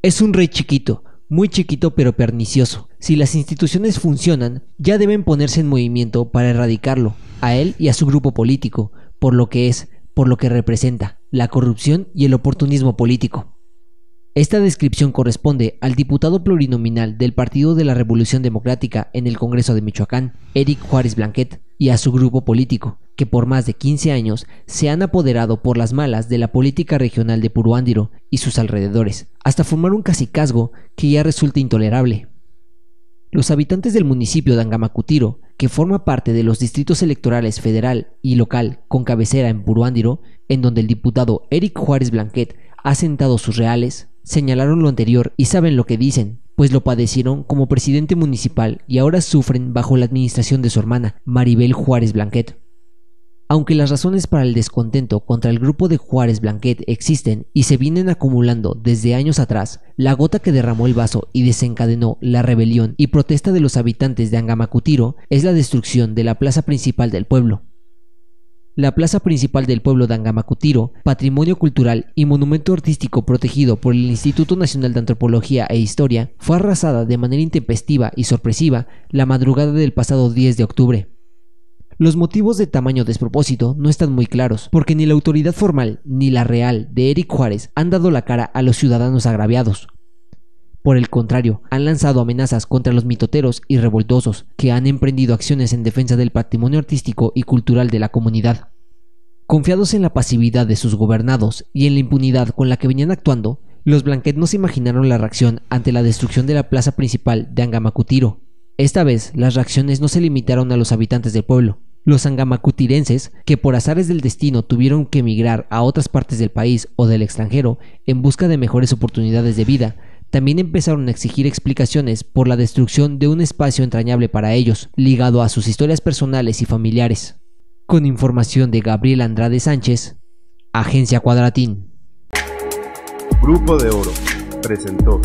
Es un rey chiquito, muy chiquito pero pernicioso. Si las instituciones funcionan, ya deben ponerse en movimiento para erradicarlo, a él y a su grupo político, por lo que es, por lo que representa, la corrupción y el oportunismo político. Esta descripción corresponde al diputado plurinominal del Partido de la Revolución Democrática en el Congreso de Michoacán, Eric Juárez Blanquet, y a su grupo político, que por más de 15 años se han apoderado por las malas de la política regional de Puruándiro y sus alrededores, hasta formar un cacicazgo que ya resulta intolerable. Los habitantes del municipio de Angamacutiro, que forma parte de los distritos electorales federal y local con cabecera en Puruándiro, en donde el diputado Eric Juárez Blanquet ha sentado sus reales, señalaron lo anterior y saben lo que dicen, pues lo padecieron como presidente municipal y ahora sufren bajo la administración de su hermana, Maribel Juárez Blanquet. Aunque las razones para el descontento contra el grupo de Juárez Blanquet existen y se vienen acumulando desde años atrás, la gota que derramó el vaso y desencadenó la rebelión y protesta de los habitantes de Angamacutiro es la destrucción de la plaza principal del pueblo, la plaza principal del pueblo de Angamacutiro, patrimonio cultural y monumento artístico protegido por el Instituto Nacional de Antropología e Historia, fue arrasada de manera intempestiva y sorpresiva la madrugada del pasado 10 de octubre. Los motivos de tamaño despropósito no están muy claros, porque ni la autoridad formal ni la real de Eric Juárez han dado la cara a los ciudadanos agraviados. Por el contrario, han lanzado amenazas contra los mitoteros y revoltosos, que han emprendido acciones en defensa del patrimonio artístico y cultural de la comunidad. Confiados en la pasividad de sus gobernados y en la impunidad con la que venían actuando, los Blanquet no se imaginaron la reacción ante la destrucción de la plaza principal de Angamacutiro. Esta vez, las reacciones no se limitaron a los habitantes del pueblo. Los angamacutirenses, que por azares del destino tuvieron que emigrar a otras partes del país o del extranjero en busca de mejores oportunidades de vida, también empezaron a exigir explicaciones por la destrucción de un espacio entrañable para ellos, ligado a sus historias personales y familiares. Con información de Gabriel Andrade Sánchez, Agencia Cuadratín. Grupo de Oro presentó